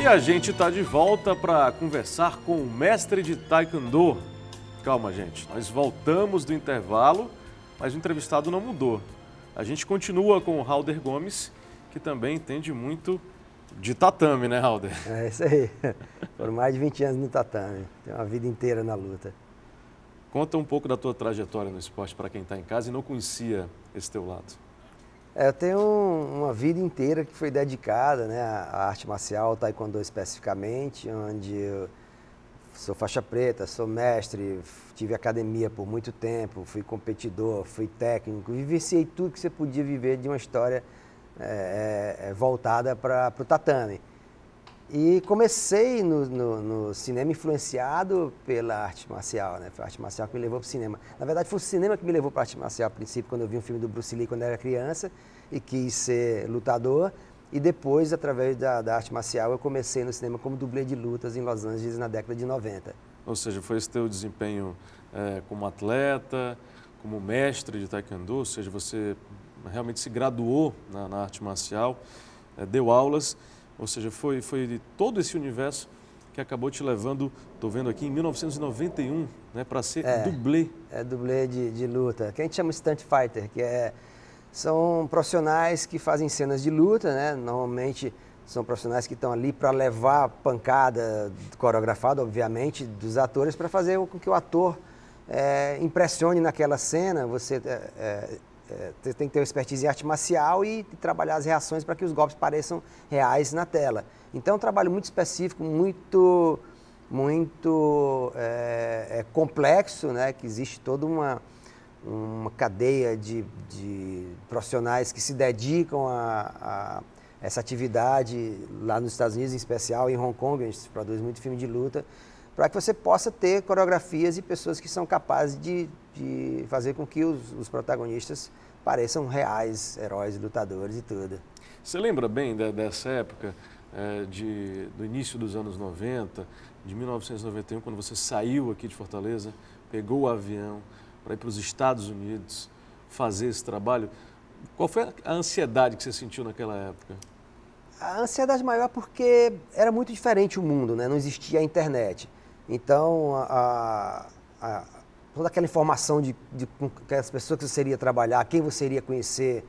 E a gente está de volta para conversar com o mestre de Taekwondo. Calma, gente, nós voltamos do intervalo, mas o entrevistado não mudou. A gente continua com o Halder Gomes, que também entende muito de tatame, né, Halder? É isso aí. Foram mais de 20 anos no tatame. Tem uma vida inteira na luta. Conta um pouco da tua trajetória no esporte para quem está em casa e não conhecia esse teu lado. É, eu tenho uma vida inteira que foi dedicada né, à arte marcial, ao taekwondo especificamente, onde eu sou faixa preta, sou mestre, tive academia por muito tempo, fui competidor, fui técnico, vivenciei tudo que você podia viver de uma história é, é, voltada para o tatame. E comecei no, no, no, cinema influenciado pela arte marcial, né? Foi a arte marcial que me levou para o cinema. Na verdade, foi o cinema que me levou para a arte marcial, a princípio, quando eu vi um filme do Bruce Lee quando eu era criança e quis ser lutador. E depois, através da, da arte marcial, eu comecei no cinema como dublê de lutas em Los Angeles na década de 90. Ou seja, foi esse teu desempenho é, como atleta, como mestre de taekwondo, ou seja, você realmente se graduou na, na arte marcial, é, deu aulas ou seja, foi, foi todo esse universo que acabou te levando, estou vendo aqui, em 1991, né, para ser é, dublê. É, dublê de, de luta, que a gente chama stunt fighter, que é, são profissionais que fazem cenas de luta, né? Normalmente são profissionais que estão ali para levar pancada coreografada, obviamente, dos atores, para fazer com que o ator é, impressione naquela cena. Você é, é você tem que ter uma expertise em arte marcial e, e trabalhar as reações para que os golpes pareçam reais na tela. Então é um trabalho muito específico, muito, muito é, é complexo, né? que existe toda uma, uma cadeia de, de profissionais que se dedicam a, a essa atividade lá nos Estados Unidos, em especial em Hong Kong, a gente produz muito filme de luta, para que você possa ter coreografias e pessoas que são capazes de, de fazer com que os, os, protagonistas pareçam reais heróis, lutadores e tudo. Você lembra bem de, dessa época, é, de, do início dos anos 90, de 1991, quando você saiu aqui de Fortaleza, pegou o avião para ir para os Estados Unidos fazer esse trabalho? Qual foi a ansiedade que você sentiu naquela época? A ansiedade maior porque era muito diferente o mundo, né? não existia a internet. Então, a, a, toda aquela informação de, de as pessoas que você iria trabalhar, quem você iria conhecer,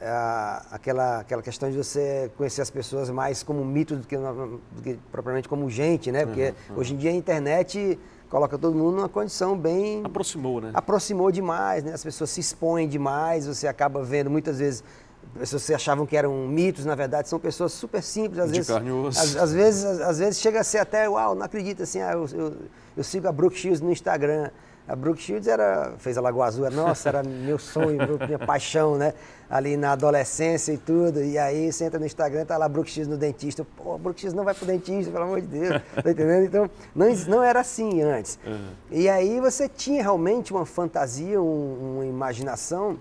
a, aquela, aquela questão de você conhecer as pessoas mais como mito do que, do que propriamente como gente, né? Porque uhum, uhum. hoje em dia a internet coloca todo mundo numa condição bem... Aproximou, né? Aproximou demais, né? As pessoas se expõem demais, você acaba vendo muitas vezes pessoas que achavam que eram mitos, na verdade, são pessoas super simples. Às de vezes, carne. Às, às, vezes, às, às, vezes chega a ser até, uau, não acredito, assim, ah, eu, eu, eu, sigo a Brooke Shields no Instagram. A Brooke Shields era, fez a Lagoa Azul, era, nossa, era meu sonho, minha paixão, né? Ali na adolescência e tudo. E aí você entra no Instagram, tá lá Brooke Shields no dentista. Pô, a Brooke Shields não vai pro dentista, pelo amor de Deus. Tá entendendo? Então, não, não era assim antes. Uhum. E aí você tinha realmente uma fantasia, um, uma imaginação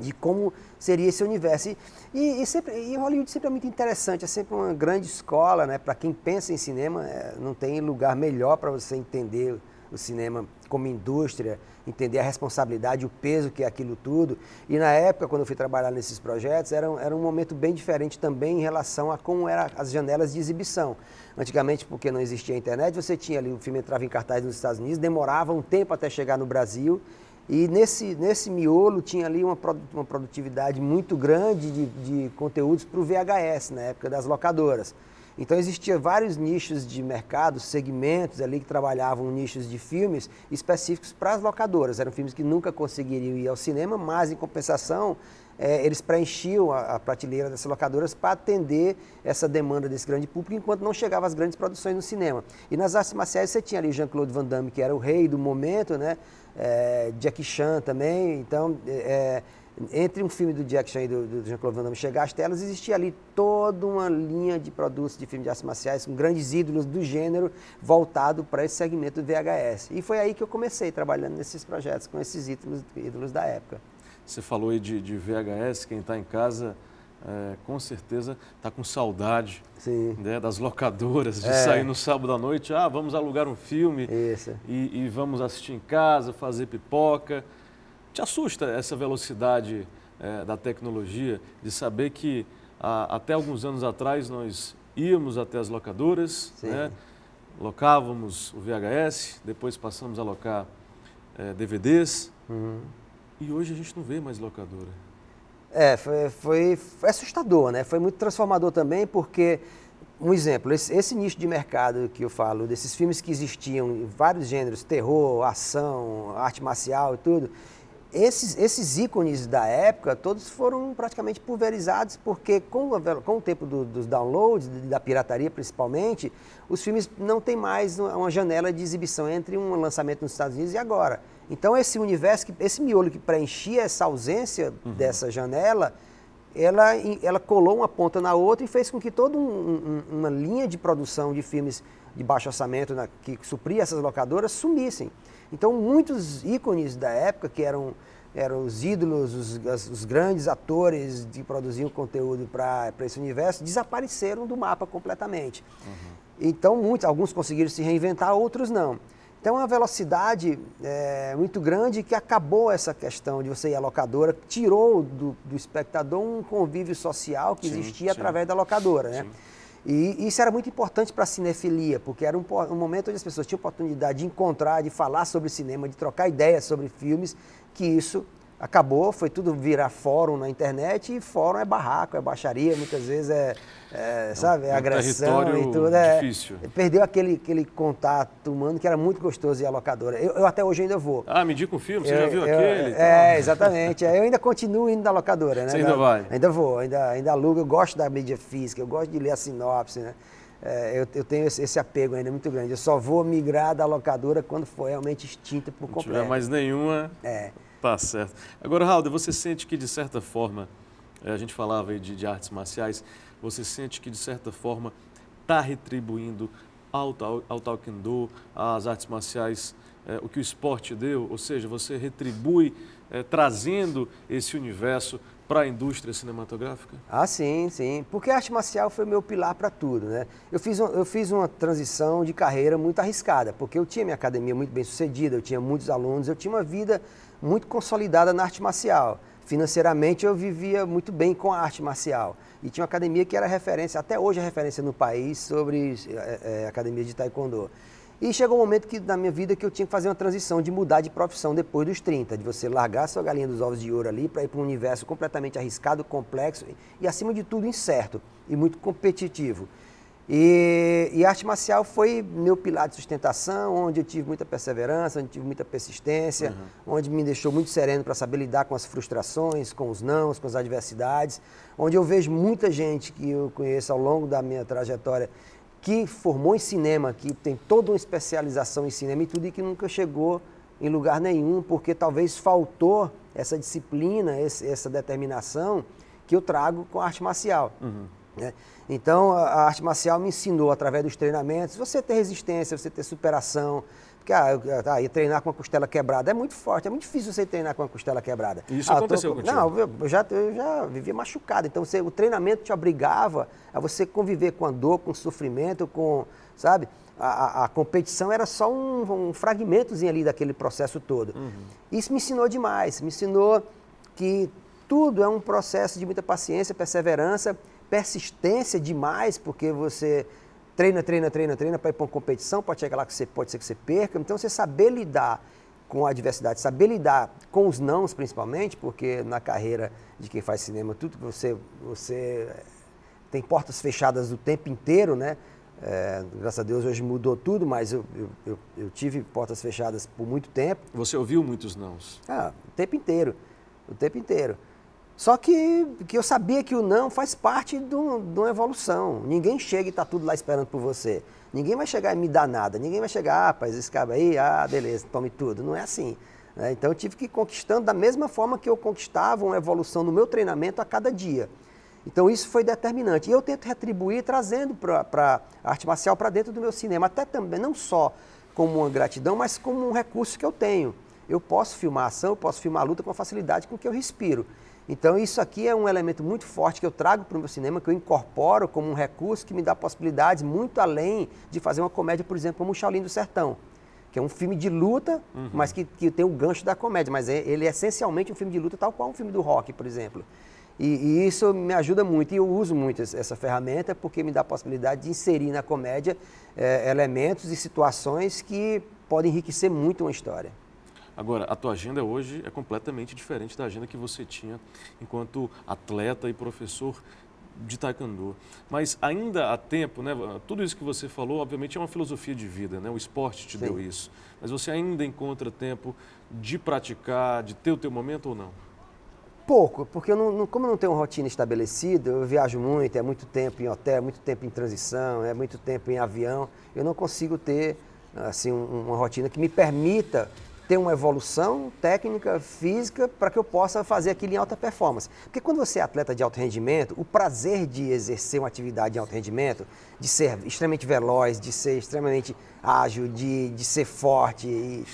de como seria esse universo. E, e, e, sempre, e Hollywood sempre é muito interessante, é sempre uma grande escola, né? Para quem pensa em cinema, é, não tem lugar melhor para você entender o cinema como indústria, entender a responsabilidade, o peso que é aquilo tudo. E na época, quando eu fui trabalhar nesses projetos, era, era um momento bem diferente também em relação a como eram as janelas de exibição. Antigamente, porque não existia internet, você tinha ali, o filme entrava em cartaz nos Estados Unidos, demorava um tempo até chegar no Brasil, e nesse, nesse miolo tinha ali uma, uma produtividade muito grande de, de conteúdos para o VHS, na época das locadoras. Então existia vários nichos de mercado, segmentos ali que trabalhavam nichos de filmes específicos para as locadoras. Eram filmes que nunca conseguiriam ir ao cinema, mas em compensação é, eles preenchiam a, a, prateleira dessas locadoras para atender essa demanda desse grande público, enquanto não chegavam as grandes produções no cinema. E nas artes marciais você tinha ali Jean-Claude Van Damme, que era o rei do momento, né? É, Jack Chan também. Então, é, entre um filme do Jack Chan e do, do Jean-Claude Van Damme chegar às telas, existia ali toda uma linha de produtos de filmes de artes marciais com grandes ídolos do gênero voltado para esse segmento do VHS. E foi aí que eu comecei trabalhando nesses projetos com esses ídolos, ídolos da época. Você falou aí de, de VHS, quem está em casa é, com certeza está com saudade né, das locadoras, de é. sair no sábado à noite, ah, vamos alugar um filme e, e, vamos assistir em casa, fazer pipoca. Te assusta essa velocidade é, da tecnologia, de saber que a, até alguns anos atrás nós íamos até as locadoras, né? locávamos o VHS, depois passamos a locar é, DVDs. Uhum. E hoje a gente não vê mais locadora. É, foi, foi, foi, assustador, né? Foi muito transformador também, porque, um exemplo, esse, esse, nicho de mercado que eu falo, desses filmes que existiam em vários gêneros, terror, ação, arte marcial e tudo, esses, esses ícones da época, todos foram praticamente pulverizados, porque com, com o tempo do, dos downloads, da pirataria principalmente, os filmes não têm mais uma janela de exibição entre um lançamento nos Estados Unidos e agora. Então esse universo, esse miolo que preenchia essa ausência uhum. dessa janela, ela, ela colou uma ponta na outra e fez com que toda um, um, uma linha de produção de filmes de baixo orçamento na, que supria essas locadoras sumissem. Então, muitos ícones da época, que eram, eram os ídolos, os, os grandes atores que produziam conteúdo para esse universo, desapareceram do mapa completamente. Uhum. Então, muitos, alguns conseguiram se reinventar, outros não. Então, é uma velocidade é, muito grande que acabou essa questão de você ir à locadora, tirou do, do espectador um convívio social que sim, existia sim. através da locadora. Né? E isso era muito importante para a cinefilia, porque era um, um, momento onde as pessoas tinham oportunidade de encontrar, de falar sobre cinema, de trocar ideias sobre filmes, que isso acabou, foi tudo virar fórum na internet, e fórum é barraco, é baixaria, muitas vezes é, é, é sabe, é, é agressão e tudo. É, difícil. Perdeu aquele, aquele contato humano que era muito gostoso e a locadora. Eu, eu até hoje ainda vou. Ah, me diga um filme, você eu, já viu eu, aquele? É, exatamente. eu ainda continuo indo na locadora, né? Você ainda vai? Ainda vou, ainda, ainda alugo, eu gosto da mídia física, eu gosto de ler a sinopse, né? É, eu, eu, tenho esse, esse, apego ainda muito grande. Eu só vou migrar da locadora quando for realmente extinta por completo. Não tiver mais nenhuma. É. Tá certo. Agora, Raul, você sente que, de certa forma, eh, a gente falava aí de, de artes marciais, você sente que, de certa forma, está retribuindo ao taekwondo, às artes marciais, é, o que o esporte deu? Ou seja, você retribui é, trazendo esse universo para a indústria cinematográfica? Ah, sim, sim. Porque a arte marcial foi meu pilar para tudo, né? Eu fiz, um, eu fiz uma transição de carreira muito arriscada, porque eu tinha minha academia muito bem sucedida, eu tinha muitos alunos, eu tinha uma vida muito consolidada na arte marcial. Financeiramente eu vivia muito bem com a arte marcial. E tinha uma academia que era referência, até hoje é referência no país sobre é, é, academia de taekwondo. E chegou um momento que, na minha vida que eu tinha que fazer uma transição de mudar de profissão depois dos 30, de você largar sua galinha dos ovos de ouro ali para ir para um universo completamente arriscado, complexo e, acima de tudo, incerto e muito competitivo. E, e, a arte marcial foi meu pilar de sustentação, onde eu tive muita perseverança, onde tive muita persistência, uhum. onde me deixou muito sereno para saber lidar com as frustrações, com os nãos, com as adversidades, onde eu vejo muita gente que eu conheço ao longo da minha trajetória que formou em cinema, que tem toda uma especialização em cinema e tudo, e que nunca chegou em lugar nenhum, porque talvez faltou essa disciplina, essa determinação que eu trago com a arte marcial. Uhum. Né? Então, a arte marcial me ensinou, através dos treinamentos, você ter resistência, você ter superação. Porque, ah, ah, treinar com a costela quebrada é muito forte, é muito difícil você treinar com a costela quebrada. Isso ah, aconteceu tô, contigo? Não, eu já, eu já vivia machucado. Então, você, o treinamento te obrigava a você conviver com a dor, com o sofrimento, com, sabe? A, a, a competição era só um, um, fragmentozinho ali daquele processo todo. Uhum. Isso me ensinou demais, me ensinou que tudo é um processo de muita paciência, perseverança persistência demais, porque você treina, treina, treina, treina para ir para uma competição, pode chegar lá que você pode ser que você perca. Então você saber lidar com a adversidade, saber lidar com os nãos principalmente, porque na carreira de quem faz cinema, tudo que você, você tem portas fechadas o tempo inteiro, né? É, graças a Deus hoje mudou tudo, mas eu, eu, eu, eu, tive portas fechadas por muito tempo. Você ouviu muitos nãos? Ah, o tempo inteiro, o tempo inteiro. Só que, que eu sabia que o não faz parte de, uma evolução. Ninguém chega e está tudo lá esperando por você. Ninguém vai chegar e me dar nada. Ninguém vai chegar, ah, rapaz, esse cara aí, ah, beleza, tome tudo. Não é assim. Né? Então eu tive que ir conquistando da mesma forma que eu conquistava uma evolução no meu treinamento a cada dia. Então isso foi determinante. E eu tento retribuir trazendo para a arte marcial para dentro do meu cinema, até também, não só como uma gratidão, mas como um recurso que eu tenho. Eu posso filmar ação, eu posso filmar a luta com facilidade com que eu respiro. Então isso aqui é um elemento muito forte que eu trago para o meu cinema, que eu incorporo como um recurso que me dá possibilidades muito além de fazer uma comédia, por exemplo, como o Shaolin do Sertão, que é um filme de luta, uhum. mas que, que tem o gancho da comédia, mas é, ele é essencialmente um filme de luta tal qual um filme do rock, por exemplo. E, e, isso me ajuda muito. E eu uso muito essa ferramenta porque me dá a possibilidade de inserir na comédia é, elementos e situações que podem enriquecer muito uma história. Agora, a tua agenda hoje é completamente diferente da agenda que você tinha enquanto atleta e professor de taekwondo. Mas ainda há tempo, né? Tudo isso que você falou, obviamente, é uma filosofia de vida, né? O esporte te Sim. deu isso. Mas você ainda encontra tempo de praticar, de ter o teu momento ou não? Pouco, porque eu não, como eu não tenho uma rotina estabelecida, eu viajo muito, é muito tempo em hotel, é muito tempo em transição, é muito tempo em avião, eu não consigo ter assim uma rotina que me permita ter uma evolução técnica, física, para que eu possa fazer aquilo em alta performance. Porque quando você é atleta de alto rendimento, o prazer de exercer uma atividade de alto rendimento, de ser extremamente veloz, de ser extremamente ágil, de, de ser forte, e,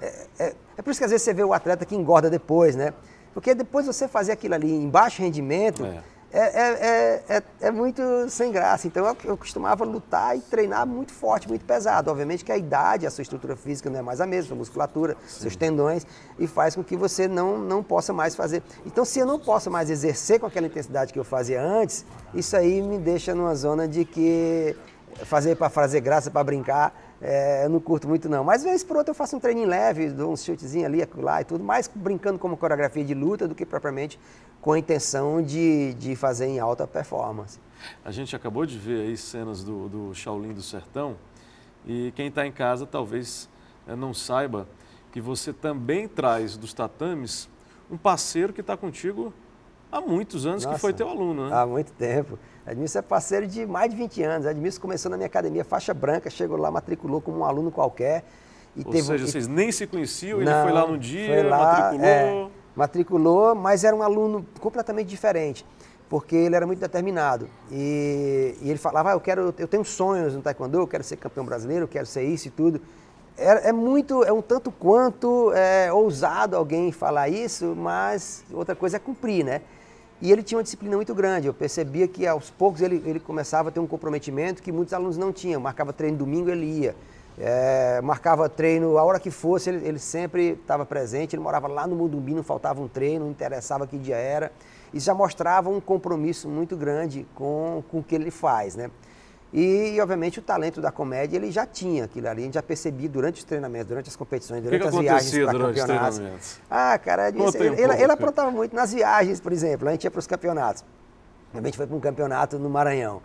é, é, é por isso que às vezes você vê o atleta que engorda depois, né? Porque depois você fazer aquilo ali em baixo rendimento, é. É, é, é, é, muito sem graça. Então eu, eu, costumava lutar e treinar muito forte, muito pesado. Obviamente que a idade, a sua estrutura física não é mais a mesma, sua musculatura, Sim. seus tendões, e faz com que você não, não possa mais fazer. Então, se eu não posso mais exercer com aquela intensidade que eu fazia antes, isso aí me deixa numa zona de que fazer para fazer graça, para brincar, é, eu não curto muito não. Mas vez por outra eu faço um treininho leve, dou um chutezinho ali, lá e tudo, mais brincando como coreografia de luta do que propriamente com a intenção de, de fazer em alta performance. A gente acabou de ver aí cenas do, do Shaolin do Sertão e quem está em casa talvez é, não saiba que você também traz dos tatames um parceiro que está contigo há muitos anos, Nossa, que foi teu aluno, né? Há muito tempo. Edmilson é parceiro de mais de 20 anos. Edmilson começou na minha academia faixa branca, chegou lá, matriculou como um aluno qualquer. E Ou teve, seja, vocês nem se conheciam, ele foi lá no dia, lá, matriculou... É, matriculou, mas era um aluno completamente diferente, porque ele era muito determinado. E, e ele falava, ah, eu, quero, eu tenho sonhos no taekwondo, eu quero ser campeão brasileiro, eu quero ser isso e tudo. É, é muito, é um tanto quanto é, ousado alguém falar isso, mas outra coisa é cumprir, né? E ele tinha uma disciplina muito grande. Eu percebia que aos poucos ele, ele começava a ter um comprometimento que muitos alunos não tinham. Marcava treino domingo, ele ia. É, marcava treino a hora que fosse, ele, ele sempre estava presente. Ele morava lá no Mudumbi, não faltava um treino, não interessava que dia era. Isso já mostrava um compromisso muito grande com, com o que ele faz, né? E, e, obviamente, o talento da comédia ele já tinha aquilo ali, a gente já percebia durante os treinamentos, durante as competições, durante que as viagens para campeonatos. Ah, cara, ele, um ele, ele, aprontava muito nas viagens, por exemplo, a gente ia para os campeonatos. A gente foi para um campeonato no Maranhão.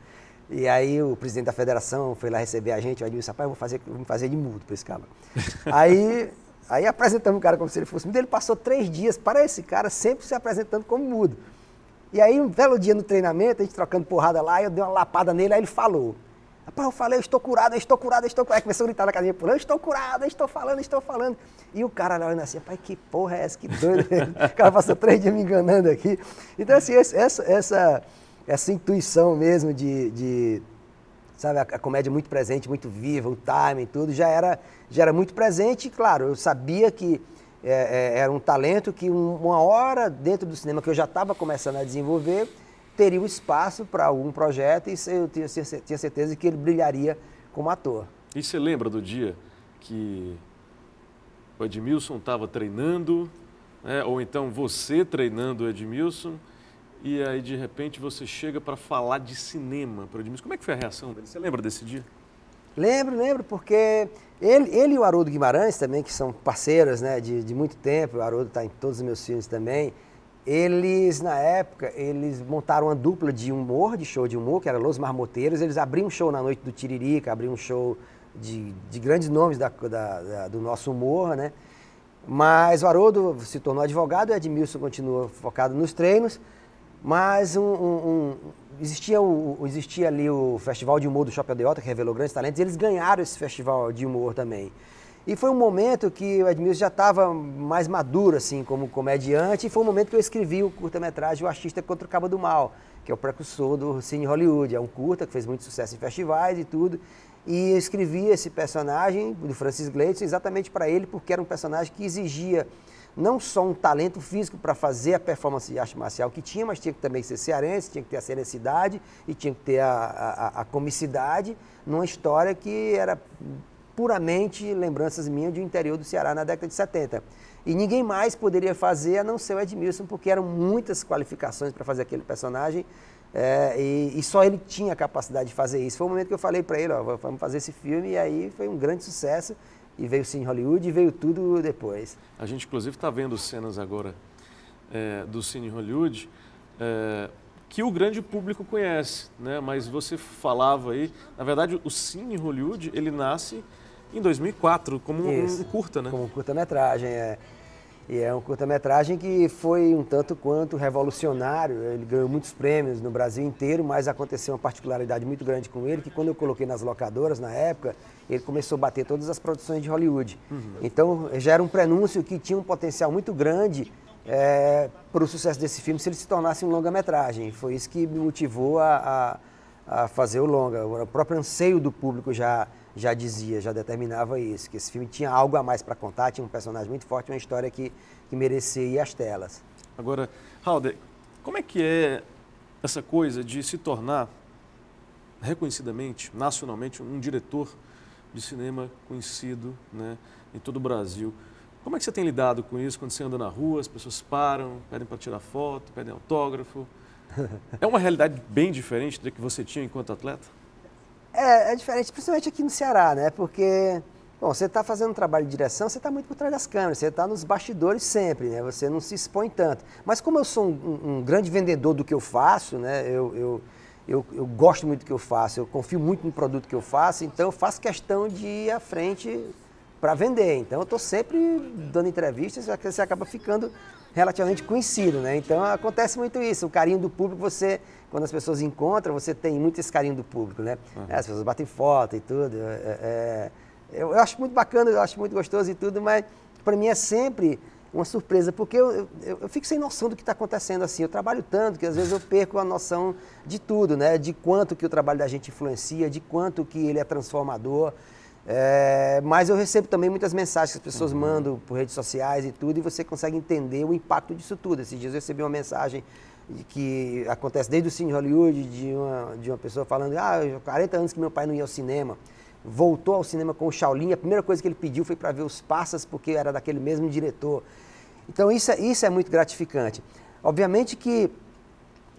E aí o presidente da federação foi lá receber a gente, aí disse, rapaz, eu vou fazer, vou fazer de mudo para esse cara. aí, aí apresentamos o cara como se ele fosse mudo, ele passou três dias para esse cara sempre se apresentando como mudo. E aí, um belo dia no treinamento, a gente trocando porrada lá, eu dei uma lapada nele, aí ele falou. Rapaz, eu falei, eu estou curado, eu estou curado, eu estou curado. Aí começou a gritar na casinha por eu estou curado, eu estou falando, eu estou falando. E o cara olhando assim, pai, que porra é essa? Que doido. o cara passou três dias me enganando aqui. Então, assim, essa, essa, essa intuição mesmo de, de sabe, a, comédia muito presente, muito viva, o timing, tudo, já era, já era muito presente. Claro, eu sabia que é, é, era um talento que um, uma hora dentro do cinema que eu já estava começando a desenvolver, teria um espaço para algum projeto e eu tinha, tinha certeza que ele brilharia como ator. E você lembra do dia que o Edmilson estava treinando, né? ou então você treinando o Edmilson, e aí de repente você chega para falar de cinema para o Edmilson. Como é que foi a reação dele? Você lembra desse dia? Lembro, lembro, porque ele, ele e o Haroldo Guimarães também, que são parceiros né, de, de muito tempo, o Haroldo está em todos os meus filmes também, eles, na época, eles montaram uma dupla de humor, de show de humor, que era Los Marmoteiros, eles abriam um show na noite do Tiririca, abriam um show de, de grandes nomes da, da, da, do nosso humor, né? Mas o Haroldo se tornou advogado e o Edmilson continua focado nos treinos, mas um, um, existia, o, existia ali o Festival de Humor do Shopping Aldeota, que revelou grandes talentos, e eles ganharam esse festival de humor também. E foi um momento que o Edmilson já estava mais maduro, assim, como comediante, e foi um momento que eu escrevi o curta-metragem O Artista contra o Cabo do Mal, que é o precursor do Cine Hollywood. É um curta que fez muito sucesso em festivais e tudo. E eu escrevi esse personagem, do Francis Gleitson, exatamente para ele, porque era um personagem que exigia não só um talento físico para fazer a performance de arte marcial que tinha, mas tinha que também ser cearense, tinha que ter a seriedade e tinha que ter a, a, a comicidade numa história que era puramente lembranças minhas do interior do Ceará na década de 70. E ninguém mais poderia fazer a não ser o Edmilson, porque eram muitas qualificações para fazer aquele personagem. É, e, e, só ele tinha a capacidade de fazer isso. Foi o momento que eu falei para ele, ó, vamos fazer esse filme, e aí foi um grande sucesso. E veio o Cine Hollywood e veio tudo depois. A gente, inclusive, está vendo cenas agora é, do Cine Hollywood é, que o grande público conhece, né? Mas você falava aí, na verdade, o Cine Hollywood, ele nasce em 2004 como um, um curta, né? Como um curta-metragem, é. E é um curta-metragem que foi um tanto quanto revolucionário. Ele ganhou muitos prêmios no Brasil inteiro, mas aconteceu uma particularidade muito grande com ele, que quando eu coloquei nas locadoras na época, ele começou a bater todas as produções de Hollywood. Uhum. Então já era um prenúncio que tinha um potencial muito grande é, para o sucesso desse filme se ele se tornasse um longa-metragem. Foi isso que me motivou a, a, a, fazer o longa. O próprio anseio do público já, já dizia, já determinava isso, que esse filme tinha algo a mais para contar, tinha um personagem muito forte, uma história que, que merecia ir às telas. Agora, Halder, como é que é essa coisa de se tornar reconhecidamente, nacionalmente, um diretor de cinema conhecido né, em todo o Brasil? Como é que você tem lidado com isso quando você anda na rua, as pessoas param, pedem para tirar foto, pedem autógrafo? É uma realidade bem diferente da que você tinha enquanto atleta? É, é diferente, principalmente aqui no Ceará, né? Porque, bom, você está fazendo um trabalho de direção, você está muito por trás das câmeras, você está nos bastidores sempre, né? Você não se expõe tanto. Mas como eu sou um, um grande vendedor do que eu faço, né? Eu, eu, eu, eu, gosto muito do que eu faço, eu confio muito no produto que eu faço, então eu faço questão de ir à frente para vender. Então eu estou sempre dando entrevistas, você acaba ficando relativamente conhecido, né? Então acontece muito isso, o carinho do público, você, quando as pessoas encontram, você tem muito esse carinho do público, né? Uhum. É, as pessoas batem foto e tudo. É, é, eu, eu, acho muito bacana, eu acho muito gostoso e tudo, mas para mim é sempre uma surpresa, porque eu, eu, eu fico sem noção do que está acontecendo assim. Eu trabalho tanto que às vezes eu perco a noção de tudo, né? De quanto que o trabalho da gente influencia, de quanto que ele é transformador. É, mas eu recebo também muitas mensagens que as pessoas uhum. mandam por redes sociais e tudo, e você consegue entender o impacto disso tudo. Esses dias eu recebi uma mensagem que acontece desde o Cine Hollywood, de uma, de uma pessoa falando, ah, 40 anos que meu pai não ia ao cinema, voltou ao cinema com o Shaolin, a primeira coisa que ele pediu foi para ver os passas, porque era daquele mesmo diretor. Então isso é, isso é muito gratificante. Obviamente que,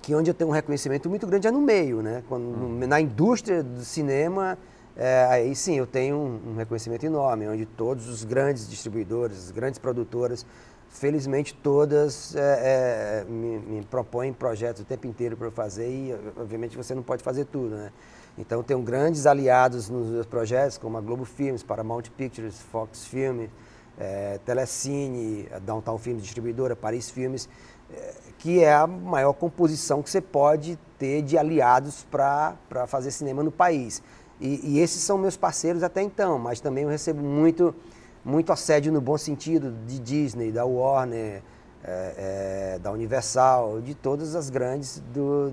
que onde eu tenho um reconhecimento muito grande é no meio, né? Quando, uhum. Na indústria do cinema é, aí sim eu tenho um, um, reconhecimento enorme, onde todos os grandes distribuidores, as grandes produtoras, felizmente todas é, é, me, me, propõem projetos o tempo inteiro para eu fazer e obviamente você não pode fazer tudo, né? Então tenho grandes aliados nos meus projetos, como a Globo Filmes, Paramount Pictures, Fox Filmes, é, Telecine, Downtown Filmes Distribuidora, Paris Filmes, é, que é a maior composição que você pode ter de aliados para fazer cinema no país. E, e, esses são meus parceiros até então, mas também eu recebo muito, muito assédio no bom sentido de Disney, da Warner, é, é, da Universal, de todas as grandes do,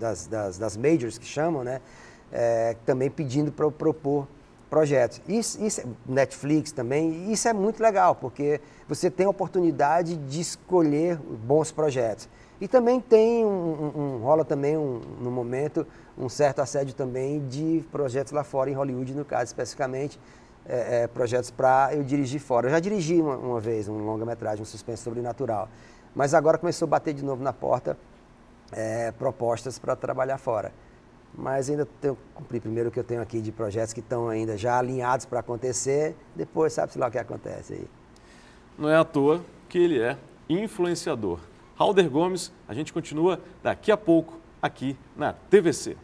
das, das, das majors que chamam, né? É, também pedindo para eu propor projetos. Isso, isso, Netflix também, isso é muito legal, porque você tem a oportunidade de escolher bons projetos. E também tem um, um, um rola também um, no momento um certo assédio também de projetos lá fora, em Hollywood no caso especificamente, é, é, projetos para eu dirigir fora. Eu já dirigi uma, uma vez um longa-metragem, um suspense sobrenatural, mas agora começou a bater de novo na porta é, propostas para trabalhar fora. Mas ainda tenho que cumprir primeiro o que eu tenho aqui de projetos que estão ainda já alinhados para acontecer, depois sabe-se lá o que acontece aí. Não é à toa que ele é influenciador. Halder Gomes, a gente continua daqui a pouco aqui na TVC.